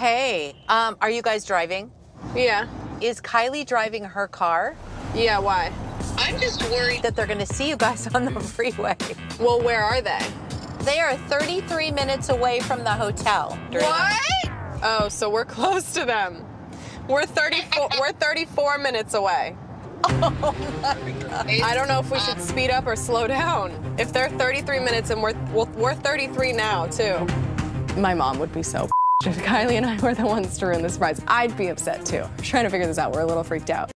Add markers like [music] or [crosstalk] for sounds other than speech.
Hey, um, are you guys driving? Yeah. Is Kylie driving her car? Yeah, why? I'm just worried. That they're gonna see you guys on the freeway. Well, where are they? They are 33 minutes away from the hotel. What? Oh, so we're [laughs] close to them. We're 34 [laughs] we're 34 minutes away. Oh my God. I don't know if we should speed up or slow down. If they're 33 minutes and we're we're 33 now too. My mom would be so if Kylie and I were the ones to ruin the surprise. I'd be upset too. We're trying to figure this out. We're a little freaked out.